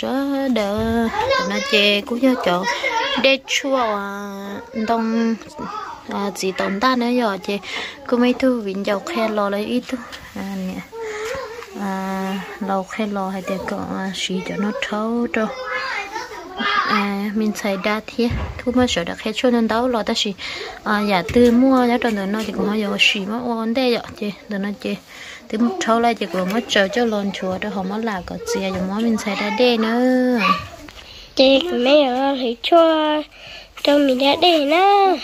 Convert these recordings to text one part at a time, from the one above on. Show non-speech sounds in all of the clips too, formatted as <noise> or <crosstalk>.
sợ đỡ nó chê cũng cho chỗ. Để chua à, đông à chỉ tồn ta nữa rồi chê. Cũng mấy thu vịn dầu khe lò lấy ít thôi à nè. À lâu khe lò hay để có à, xì cho nó thấu cho à mình xài đa thế thu mà sợ được khe chua nên đâu lo ta xì. À giả tư mua giá tròn nó thì cũng hơi có xì mà ổn đây rồi chê. Đừng nó chê từ một thâu lại chỉ còn mất chờ cho lon chùa đó họ mất là có gì à dùng mình xài đa đê nữa. Chị mấy ở thì cho cho mình đã đê nữa.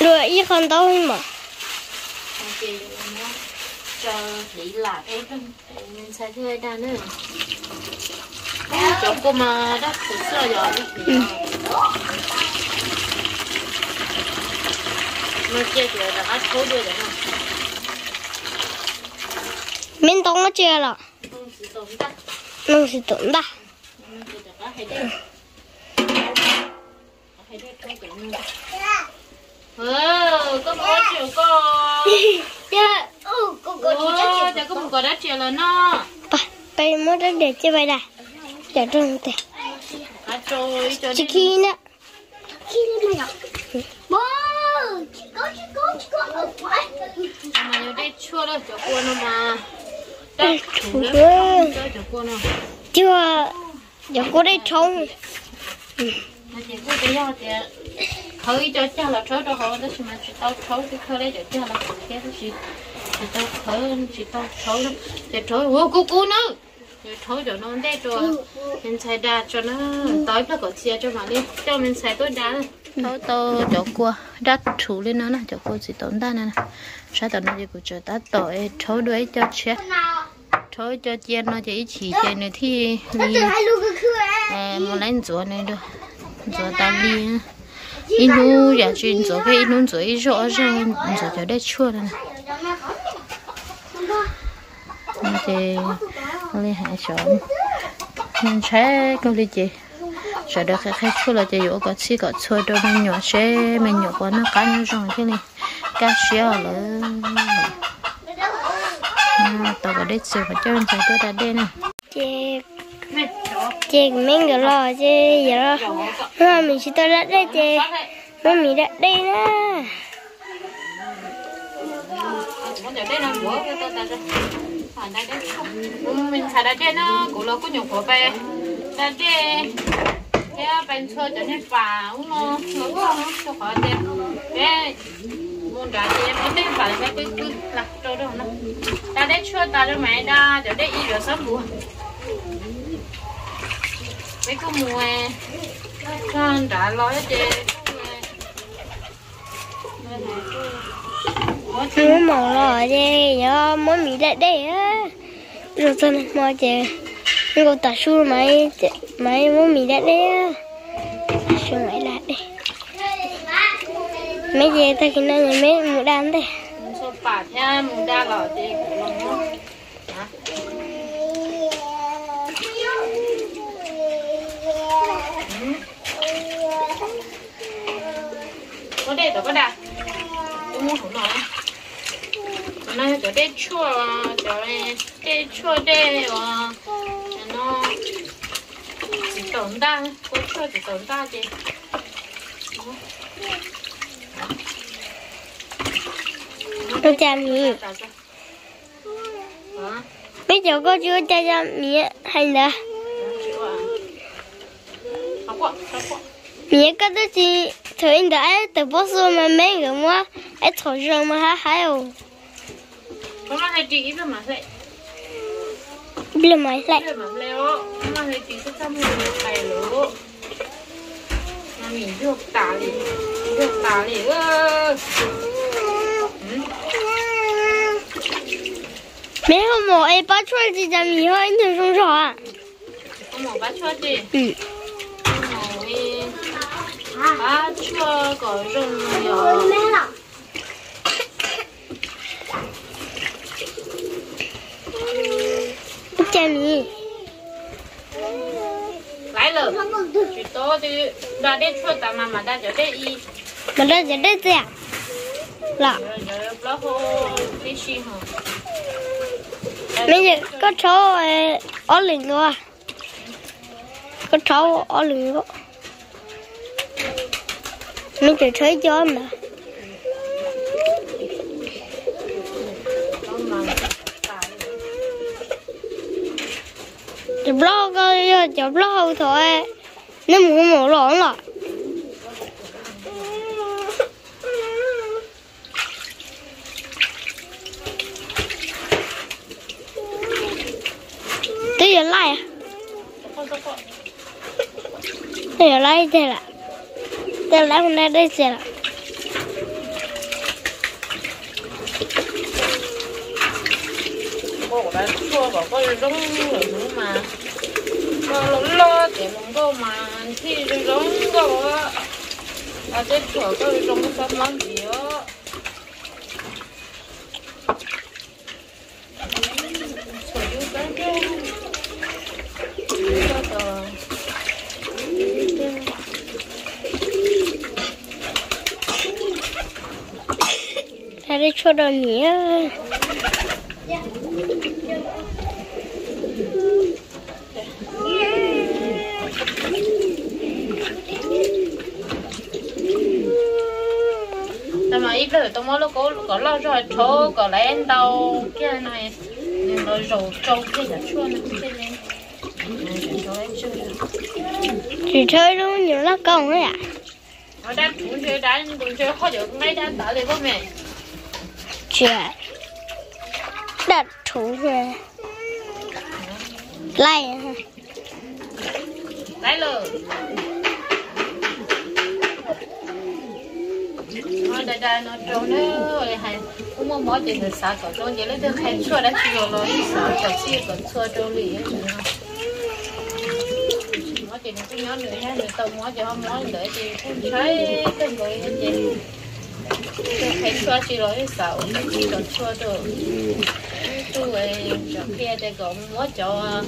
Rồi y con đâu mà cho lý là cái mình xài thuê đa nữa chỗ cô mà. Đó từ xưa rồi nó chia thì là thấu đuôi đấy không mình đông nó chưa là chỉ mình sẽ chỉ cái nữa ờ có mỗi chiều con. <laughs> Dạ. Ừ cô cô chỉ chị chả có một quả đá chè là nó bà bây mua đất để chơi bài đà dạ trông chị đi. Khi nữa khi đi mày nhở? Bố chị có chị có chị có. Ở quái mà nó đây chua đâu cho cô nó mà Chủ nó chưa giờ cô đây trông khơi cho cha là chó đó họ đó mà chị tao chó cái khơi đấy cho cha là khơi cái đó chị. Chị tao khơi chị tao chó đó chị chó ô cô cô nữa. Chị chó cho nó đây cho mình xài đá cho nó. Tối phải có chia cho mà đi. Cho mình xài tối đá. Thôi tôi cho cô đắt chủ lên nó nè. Cho cô chỉ tốn ta nè sao tao nói cô cho ta tội. Chó đuổi cho chết thôi cho chen nó chỉ chỉ chen này thì đi. Ờ, mà lấy chỗ này được. Chỗ ta đi in nu giờ chuyện chỗ cái in nu chỗ ít rõ ràng chỗ chỗ đây chua này. thì lên hạ chọn nên sẽ câu đi chị sợ được cái khách chua là chị dỗ có chi có chua đâu mình nhỏ xe mình nhỏ quá nó cá nhau rồi thế này. Cá xíu là chơi phải cho mình phải tôi đã đây nè chị chị mình cái lo chị giờ đó mà mình chỉ tới đất đây chị mà mình đất đây nữa mình xài đá đen nó cũng là có nhiều của bé. Đá đen cái bên chơi cho nên phá cũng nó nó cho khỏi đen cái muốn đá đen có đen phá cái cái đó nó đen chơi đá đen mày đá cho đen y rồi sắp bùa mấy cái mùa con đã nói chứ nó mỏ lo chị giờ muốn mình đất đây á. Rồi sao này mà chị nó có tạt xuống máy chị máy muốn mình đất đây á. Xuống máy lại đây mấy chị ta khi nào nhà mấy một đám đây? Số phạt nha mình đã lọ thì cũng lòng nó có đây có đạt muốn không nói nó cho đây chua cho đây đây chua đây và nó chỉ tổn ta có chua chỉ tổn ta chứ. Nó cha mì mấy cháu có chưa cha mì hành đó mì có cái gì đó ấy từ bố số mà mấy người mua ấy thổi rồng mà hả hay không Hôm nay thầy chị rồi mà thầy bây máy lại Bây giờ mà leo Hôm nay thầy chị sẽ chăm mình một lỗ. Mà mình được tả lì. Được tả lì ơ. Mấy hôm mổ ấy bắt chuột gì cha mì hơi nhiều trong rõ à Có một bát chua chị ừ Bát chua có rừng nhỏ cha Lại lỡ lờ to thì đã đi chua ta mà mà đã cho đây y mà đây giờ đây gì à là bây giờ có cháu ở liền rồi. Có cháu ở liền rồi nó chỉ thấy gió mà. Chụp lo coi, chụp lo thôi. Nếu mà không một lỗ rồi tí giờ lại à? Bây giờ lại thế là Bây lại hôm nay đây thế là cô đã chua bảo có giống người nữa mà. Mà lo để mong cô mà thì giống cô à chết sao gì? 다리 초롬이야. mà ít rồi tôi mới lúc có có lo rồi chỗ có lấy ăn đâu. Cái này nó rầu trâu cái giả chua này cái này chỉ chơi luôn nhiều lắm con ấy à ở đây cũng chơi đá cũng chơi khó được mấy đá tạo thì bố mẹ chuyện đặt thú về lại lại lờ nó đây đây nó trốn nữa. rồi hay cũng mua mỏi chuyện được sao còn trốn vậy lấy được khen chua đã chua rồi sao còn xia còn chua trốn lì chỉ được cái nhóm nữa ha người tàu nói chỉ không nói để chị cũng thấy cái người chị thấy chua chỉ rồi sợ chỉ còn chua được tôi cho kia để có mua cho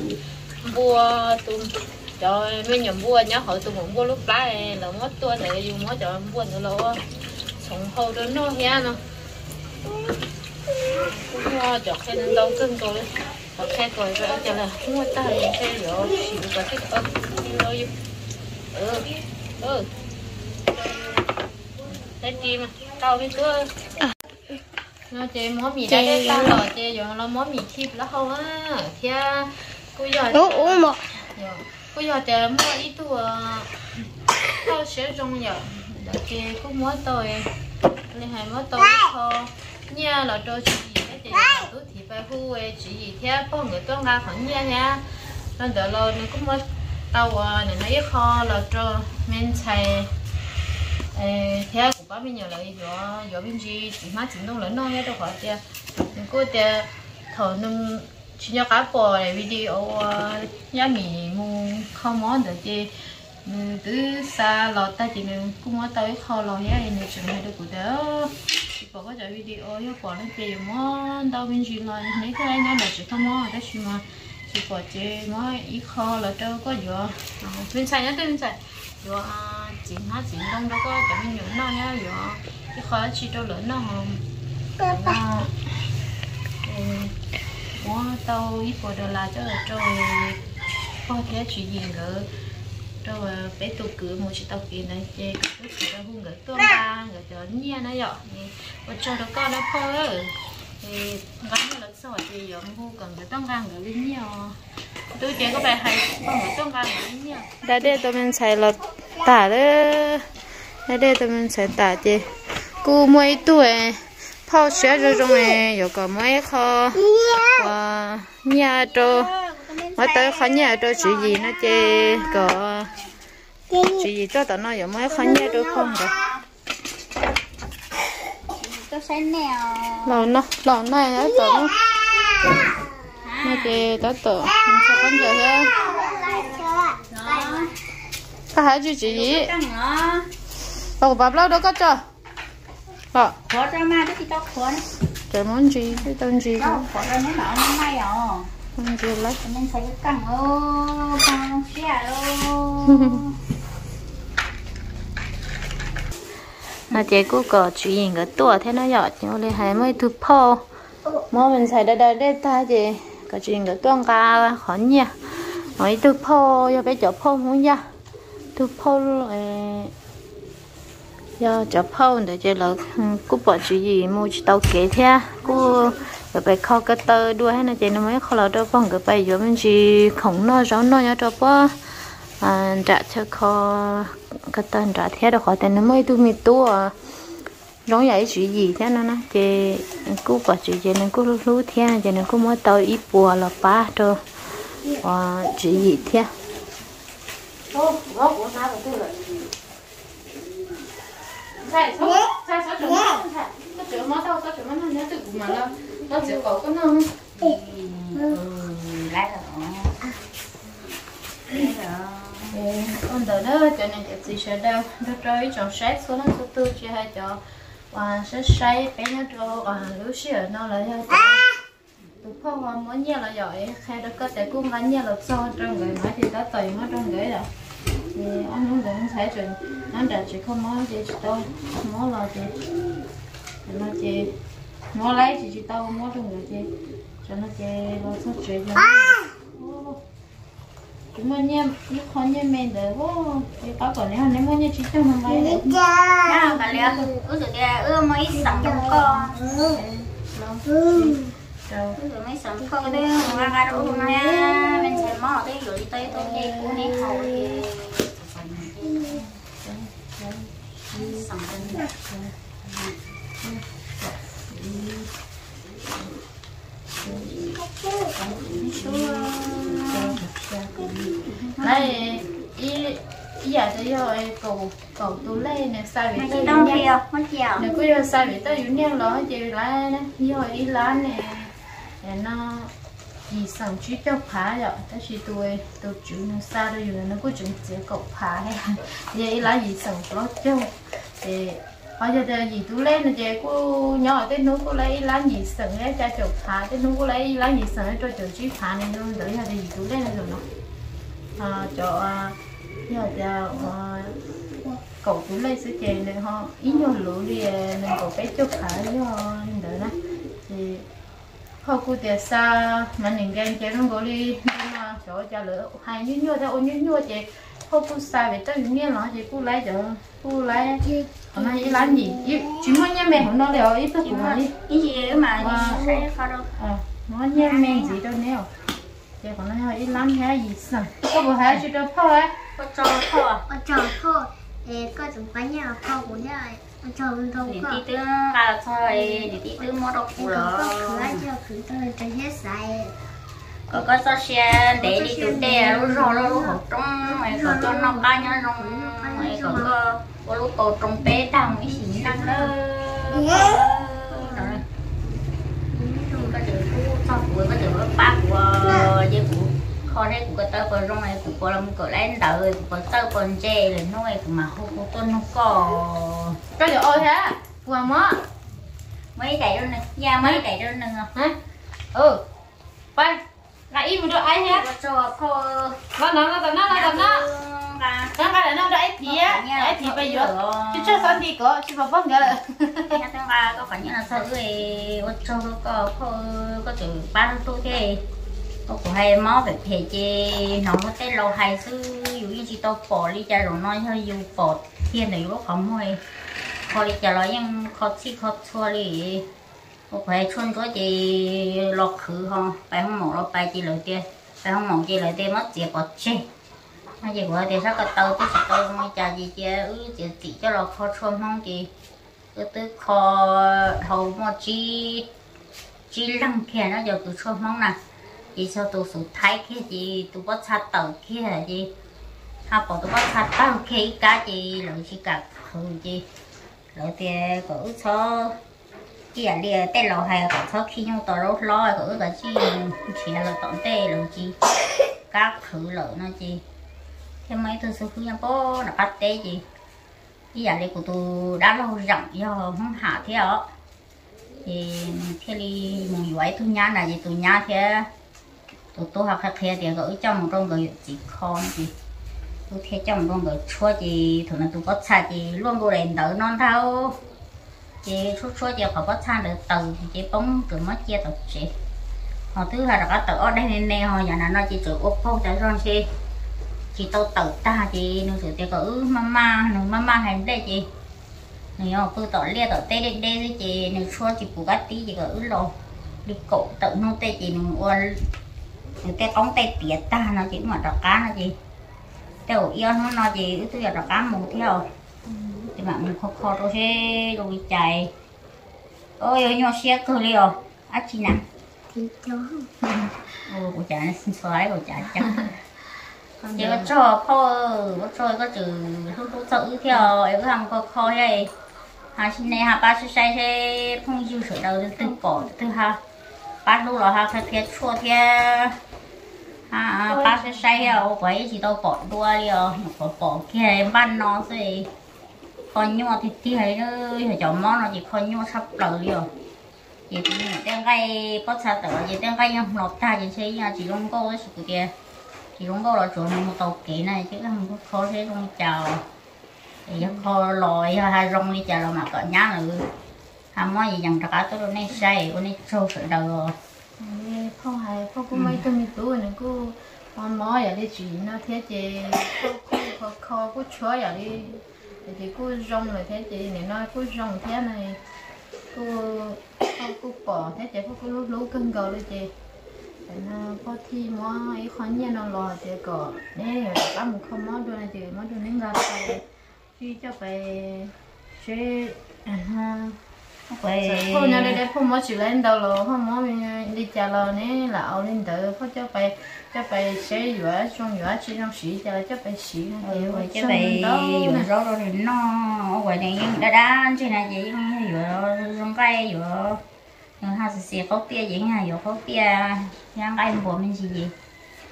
mua tôi cho mấy nhóm mua nhá hỏi tôi muốn lúc lái là mua tôi để dùng mua cho mua là sống hậu đến nó he nó mua cho nó đau cưng tôi và khi rồi cho là mua tay cái rồi chỉ có thích ớt như ừ ừ cái gì mà tao biết chưa nó chơi món mì đây tao rồi chơi rồi nó món mì thịt là không á. Thì cô giờ Ủa ủa mà bây giờ để mua ít đồ tao sẽ trong giờ để chị cũng mua tôi. Nên hay mua tôi thôi nha là cho chị cái chị tôi thì phải về chị theo bao người tôi ra khoảng nha nha. Nên đỡ lâu nên cũng mua tao à nên nó ít kho là cho mình xài theo của mình nhiều lợi rồi bên chị chị má chị nông lớn nó nghe đâu khỏi chưa cô thì thầu nông chỉ nhớ cá bò này video nhà mình mua không món được chứ từ xa lọt ta chỉ mình cũng muốn tới kho lọt ya nên chuẩn bị được của đó chỉ bỏ cái video ya bỏ lên tiền món đâu bên chị là mấy cái này nó chỉ không món đó chỉ mà chỉ bỏ chế món ít kho là đâu có gì bên sai nhá bên sai rồi chỉ nó chỉ đông đâu có mình nhúng nó nhá rồi cái kho chỉ đâu lớn nó không? Mua tàu ít bộ đồ là cho rồi có thể chuyện gì nữa. Rồi bé tụ cứ một chiếc tàu kia này chơi cái thứ cho hung người tuôn ra người cho nhia nó dọ và cho nó con nó thôi thì gắn là sau thì giống hung cần cái tông gan người lính nhiều tôi chỉ có bài hay. Không phải tôi nhỉ đã để tôi mình xài lọt tả đấy đã để tôi mình xài tả chứ. Cú mấy tuổi. Phao sữa rồi trong này có cả mấy kho. Và nhà trô mới tới khó nhà trô chữ gì nó chê có chữ gì cho tao nói có mấy khó nhà trô không rồi. Lâu nó lâu này nó tao nó chê tao tao con giờ thế có hai chị gì đâu bắp lâu đâu có cho Ờ. Khó ra mà cái gì tao khó. Cái món gì, cái tên gì đó. Khó ra nó nọ nó may à. Món gì lấy. Mình phải cẳng ô, con xe ô. là chị cũng có chuyện cái tuổi thế nó giọt nhưng mà hay mới thu po mà mình xài đây đây đây ta chị cái chuyện cái tuang ca khó nha nói từ po giờ bé chở po muốn nha từ po ờ, giờ chở po để chị là ừ, cú bỏ chuyện gì mua chỉ tàu kế thế. Cú rồi phải kho cái tơ đuôi hay là chị nó mới kho là đâu bằng cái bài giờ mình chỉ không nó giống nó nhớ cho bữa à ờ, trả cho kho cái tên trả thế đâu khỏi tên nó mới tu mi tu nó vậy chuyện gì thế nó nó chị cú quả chuyện gì nên cú lú thế chị nên cú mới tao ít bùa là ba rồi à chuyện gì thế? Ô gõ số nó nó mà nó nó có cái rồi con đỡ đó cho nên chị gì sẽ đâu nó chơi trong sách số nó số tư chị hai cho và sẽ say bé nó cho và lúc xưa nó là cho tụ phong và muốn nhiều là giỏi khai đó có thể cũng gắn nhiều là so trong người nói thì đã tùy nó trong người rồi. Thì anh không được thấy chuyện anh đã chỉ không nói gì chỉ đâu nói là gì. Nó chỉ nói lấy chỉ chỉ tao nói trong người gì. Cho nó chỉ lo số chuyện. Cho chúng mình nha con như mình được vô thì có còn nếu nếu mà như chỉ trong năm nay đấy à bà lẽ cứ từ kia ưa mấy sắm cho con rồi mấy sắm con đấy mà ra đâu nha mình sẽ mò tới rồi đi tới tôi đi cũng đi hầu sắm giờ tới rồi cầu cầu tu lên nè sao bị Mày tới chỉ nha kia, mất chiều nè cứ giờ sao bị tới những nhân đó chị lại nè giờ ý lá nè. Nè nó gì sản chỉ cho phá rồi ta chỉ tôi tôi chủ nó xa rồi rồi nó cứ chuẩn chỉ cầu phá hay giờ ý lá gì sản nó cho. Thì bây giờ thì gì tu lên là chị cô nhỏ tới nó cô lấy lá gì sản ấy cho chụp phá tới nó cô lấy lá gì ấy cho chụp chỉ phá này nó đỡ là gì tu lên rồi nó. À, cho à, giờ giờ à, cậu cũng lấy sự chè này họ ý nhau lũ đi nên cậu bé chụp khá nên đỡ đó thì họ cũng tiệt xa mà những cái chè nó gọi đi mà chỗ cho lỡ hai như nhau theo ôn như nhau chè. Họ cũng xa về tới những nó thì cũng lấy cho cũng lấy. Hôm nay làm gì? Chỉ muốn nhà mẹ của nó đều ít tất cả đi. Cái gì mà Wow. sẽ khó đâu? nó nhà mẹ gì đâu nè chè của nó ít lắm hay gì sao? Có bộ hay chỉ đâu thôi có cho <laughs> thôi. Ở chờ thôi. Để có chúng cái nhà kho của nhà ở chờ đâu để có tí tư là thôi. Để tí tư mua rồi. cửa cho cửa tôi cho hết sai có có cho xe để đi tụi đè lúc rồi lúc hộp trong mày có cho nó ba nhá trong mày có có có lúc tổ trong bé đằng cái gì đằng đó rồi có cũ sau cuối có chữ bác của dây cũ kho đây của tao còn trong này của làm của lên đời của tao còn chè là nuôi của mà không có con nó có cái gì ôi thế qua má mấy cái đó này da mấy cái đó nè. Hả? Ừ. Bay lại im được ai hết có cho kho nó nó nó nó nó nó nó ra nó cái nó đấy thì á đấy thì bây giờ chứ cho sao thì có chứ mà vâng cái Nhà ba có phải như là sợ người ô tô có có có chữ ba đô thế có của hai máu về thể chê, nó có tên lâu hay sư dù như chị tao bỏ đi cha rồi nói hơi dù bỏ thiên này lúc không hồi. Hồi chả nói nhưng khó chi khó chua đi có phải chuân có chị lọt khử không phải không mổ lo bài chị lời tiền phải không mổ chị lời tiền mất chị bỏ chê. Mà chị của thì sao có tàu tôi sẽ tàu mà chả gì chị ư chị chỉ cho lọt khó chua không chị. Cứ từ khó hầu mà chi chi lăng kia nó giờ cứ chua không nào chị sao tôi sự thái kia chị tôi bắt sát tàu kia là chị? Ha bỏ tôi bắt sát tàu kia cả chị lợi chị cả khử chị lợi tiền có số chị à lìa tên lò hay có số khi nhau tàu đâu lo có cả chị chị là tận tê lợi chị các khử lợi nó chị thế mấy tôi sẽ khử nhau bố, là bắt tê chị cái giả à, của tôi đã lâu rộng do không hạ thế ạ. Thì, thế đi mùi vậy tôi nhá, là gì tôi nhá thế tôi tôi học khác thế thì gửi trong trong gửi chỉ con gì tôi thấy trong trong gửi chua gì thường là tôi có xa gì luôn tôi đèn đỡ non thao. Chị chút chua gì họ có xa được từ chị bóng từ mất chia tập chị. Họ thứ hai là có tự ở đây nên nè, họ giờ là nó chỉ tự ốp phong cho rồi chị. Chị tôi tự ta chị nó sự tiền gửi mama nó mama hành đây chị. Nếu họ cứ tỏ lia tỏ tê đây đây chị, nếu chua chị bù gắt tí chị gửi lộ đi cổ tự nó tê chị nó ta cống tay tiệt ta nó chỉ mà đọc cá nó gì tiểu yêu nó nó gì thứ giờ đọc cá mù theo thì mà mình khó khó tôi sẽ rồi chạy. Ôi ôi nhỏ xe cơ liều á chị nè thì chó. <laughs> Ôi của chạy nó xin xoáy của chạy chắc chỉ có cho kho có cho có chữ thu thu tự theo ấy có hàng có kho đây hà xin này hà ba sẽ say thế không dư sửa đầu từ bỏ từ ha ba lúc rồi ha phải phía chua phía à ba sẽ say à quấy chỉ đâu bỏ đua đi à bỏ bỏ kia ban nó gì con nhua thì tí hay nó phải chọn món nó chỉ con nhua sắp đi à chỉ tiếng gai bắt xa tử chỉ tiếng không lọt ta chỉ thấy chỉ lông cô cái sự kia. Chỉ lông cô là chỗ một tàu kỹ này chứ không có khó thế không chào. Thì khó lòi hay rong đi chào mà cỡ nhá nữa ham món gì dần cả tôi này say tôi này sâu sự đầu rồi không hay không có mấy tôi mi tuổi này cô con mò giờ đi chuyện nó thế chị cô cô cô cô chúa giờ đi thì cô rong rồi thế chị này nói cô rong thế này cô cô cô bỏ thế chị cô lú lú cân cầu đi chị nó có thi mò ấy khó nhẹ nó lò chị cỏ nè các một không mò đôi này chị mò đôi nên gặp phải khi cho phải chơi vậy hôm nay đây hôm mới chịu lên đâu rồi. Hôm mới đi chợ rồi nè là ở lên tới có cho phải cho phải xe dừa trong dừa chỉ trong xí cho cho phải ừ vậy chứ vậy dừa rau rồi thì nó vậy này đã đã trên này chị dừa rong cây dừa nhưng hai sự xe có bia vậy nha dừa có bia. Yang cây bộ mình gì gì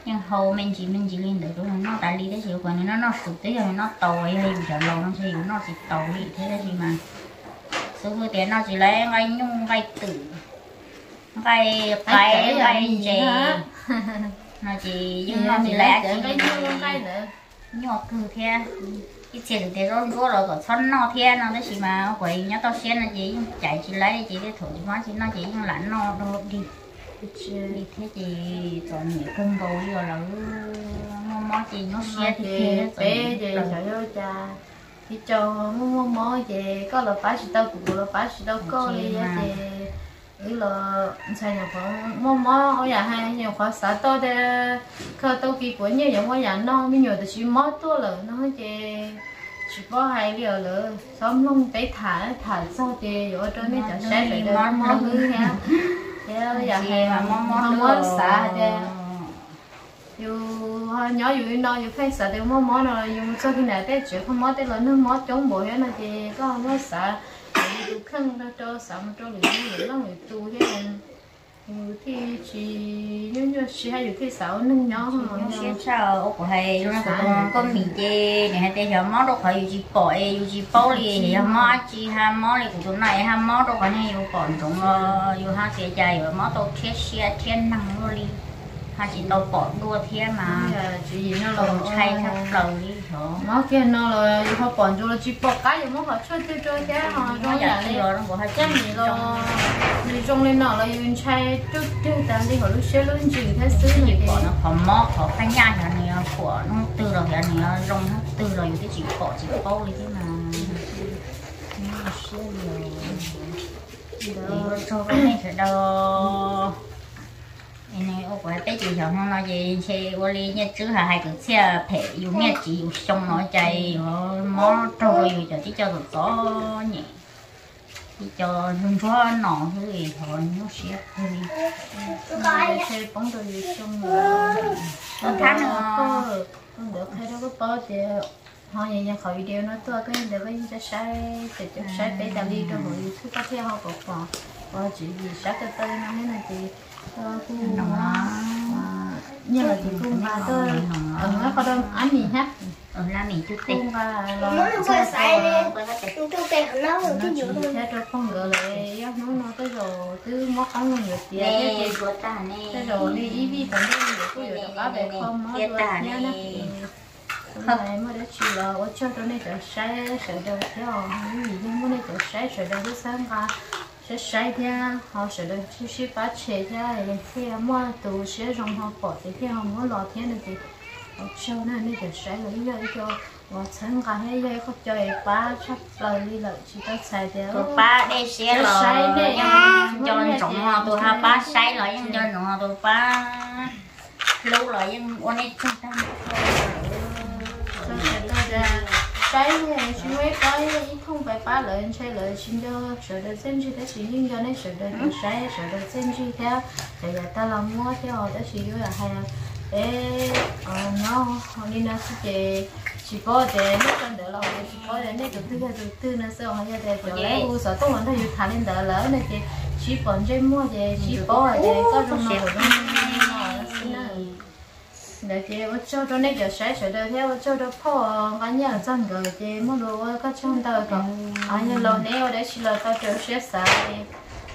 nhưng hầu mình chỉ mình chỉ lên được rồi nó đã đi đấy chịu còn nó nó sụt tới rồi nó tồi hay giờ lâu nó thì nó chỉ tồi thế đấy gì mà số người tiền nó chỉ <laughs> lấy ngay nhung ngay tử. Ngay cái ngay chè. nó chỉ nhưng nó chỉ lấy cái chỉ cái nữa. Nhỏ cừ thế. Cái tiền thì rồi rồi rồi còn thân nó thế nó đấy chỉ mà. Quậy nhá tao xem là chỉ chạy chỉ lấy chỉ cái thổi má chỉ nó chỉ lạnh nó đâu đi. Đi thế thì chọn những cân gấu rồi là nó mó chỉ nó xe thì thế về trời ơi cha thì cho mua mó về có là phải chỉ đâu cũng là phải chỉ đâu có đi về. Ý là sai nhà khoảng mua mó ở nhà hay nhà khoảng xã to de khờ tàu kỳ của nhiều nhà nhà nó mới nhiều thì chỉ mó to là nó về chỉ có hai điều là xóm lông tới thả thả sau thì ở trên mấy chợ xe rồi đó mó cứ ha thế giờ hay mó mó mó xã thì dù nhỏ dù nó dù phải sợ thì mó mó nó dùng sau khi này tới chuyện không mó tới lớn nó mó chống bộ hết nó thì có mó sợ. Dù khăn nó cho sợ mà cho lưỡi lưỡi nó người tu thế còn dù thì chỉ như như chỉ hay dù thì sợ nó nhỏ hơn mà xe sao của hay nó cũng có mì chê này hay tên mó đâu phải dù bỏ dù chỉ bao lì thì mó chỉ ham mó lì của tụi này ham mó đâu phải như còn chúng dù ha xe chạy rồi mó đâu thiết xe thiên năng luôn đi ha chỉ đâu bỏ đua thế mà chỉ gì nó là chay sắp đầu đi hả nó kia nó là họ còn cho chỉ bỏ cái gì mà họ chơi chơi chơi cái họ giả giả đi rồi nó bỏ chân gì lo đi trong lên nó là dùng chay chút chút tàn đi họ lúc xe luôn chỉ thế xứ này bỏ nó khó mó khó khai nhai là này của nó từ rồi là này rong hết từ rồi cái chỉ bỏ chỉ bao đi thế mà rồi cho cái này sẽ đâu này ô quả tế chỉ cho nó gì? Xe ô li nhất chứ hà hai cái xe thể dùng nghe chỉ dùng xong nó chạy mó trôi rồi cho tí cho được có nhỉ tí cho dùng cho nọ thứ gì thôi nó sẽ thôi xe bóng gì xong rồi. Tháng nữa không được hay đâu có bao thì họ nhìn nhận khỏi video nó tôi cái để bây giờ sai để cho sai bé đã đi cho mọi thứ có theo họ có còn và chỉ vì tay nó thế này thì cô như là chị cô bà tôi ở nó có đông ăn gì hết ở là mình chút cô tết bà lo Nó nó vừa xài đi Tôi tôi kẹo nó rồi nó nhiều chỉ dừa thôi theo cho con ngựa lại nó nó tới rồi cứ mất ăn nhiều tiền nè thế thì của ta nè tới rồi đi đi vi còn đi được có nhiều cá về không nó rồi nha tả nhá nè. nó này mà để chỉ là ở cho đó này tôi sai sợ đâu theo những gì nhưng mà này tôi sai sợ đâu cứ sáng cả sẽ sai theo họ sợ đâu chỉ chỉ bắt chế theo thì mà tụ sẽ rong họ bỏ thì theo họ muốn lo thiên thì ở cho này này cho sai là lý do cho và sáng cả hay vậy có cho ba sắp lời đi lợi chỉ có sai theo tụi ba đây xe là cho trọng họ tụi ha ba sai là nhưng cho nó tụi ba lâu rồi nhưng ôn ấy chúng ta cái này chúng mấy cái không phải phá lợi sai lợi xin cho sợ được xem chi thế chỉ nhưng cho nên sợ được sai sợ được xem chi theo thì giờ ta làm mua theo đó chỉ là hay ê nó đi nó sẽ chỉ chỉ có để nó cần đỡ lâu chỉ có để nó từ từ từ tư nó sẽ hay để cho lấy u sợ tôi muốn thấy thằng lên đỡ lỡ này chỉ chỉ còn chơi mua thì chỉ có để có trong nó để chị ở chỗ đó này giờ sẽ sẽ được theo chỗ đó phô cái nhà dân rồi chị muốn đồ, có trong tờ còn anh như lâu nay ở đây chỉ là tao chờ sẽ xả đi.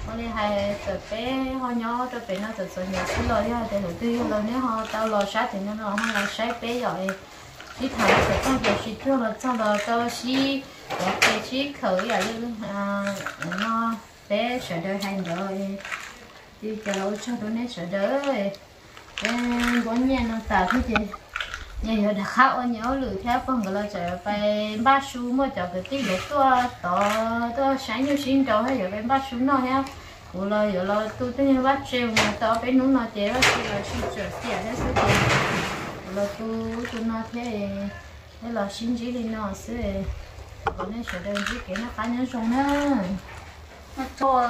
Ở đây hay tờ bé họ nhỏ tờ bé nó tờ sợ nhiều chỉ lo đi để đầu tư lâu nay họ tao lo sát thì nó không lo sát bé rồi chỉ thằng sẽ trong giờ chỉ cho là trong đó tao chỉ có cái chỉ khởi à à nó bé sẽ được hành rồi. Đi chờ cho đó này sẽ đỡ quán nhà nó tạo thế chị. Nhà giờ đã khá ở nhớ lử theo con người là chạy phải ba số mà chạy cái tí để tôi to to sáng như xin cho hay giờ phải ba số nó ha của là giờ là tôi tới như bắt treo mà to phải nún nó chế đó thì là xin chờ tiền hết số tiền là tôi tôi nó thế thế là xin chỉ đi nó sẽ còn nên sẽ đơn chỉ cái nó cá nhân xong nữa thôi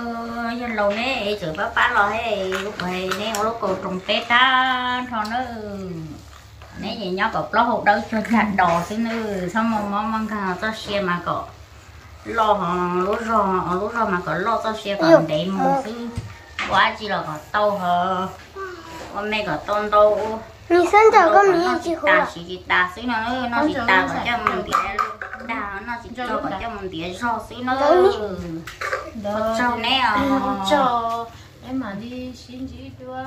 dân lâu nè chữ bác bác lo hay lúc này nè lúc cô trồng tết ta thôi nó nè gì nhóc cậu lo hộp đâu cho chặt đồ thế nữa xong mà mong mong cả cho xe mà cậu lo lúc rồi lúc rồi mà cậu lo cho xe còn để một thứ quá chỉ là cậu tao hờ. Hôm nay cậu tôn đâu mình xin chào các mình chị khổ ta chỉ nó nó chỉ ta cậu cho ta nó chỉ cho có cho mình tiền rau xí nó đó rau nè. <laughs> Cho. Em mà đi xin chỉ đua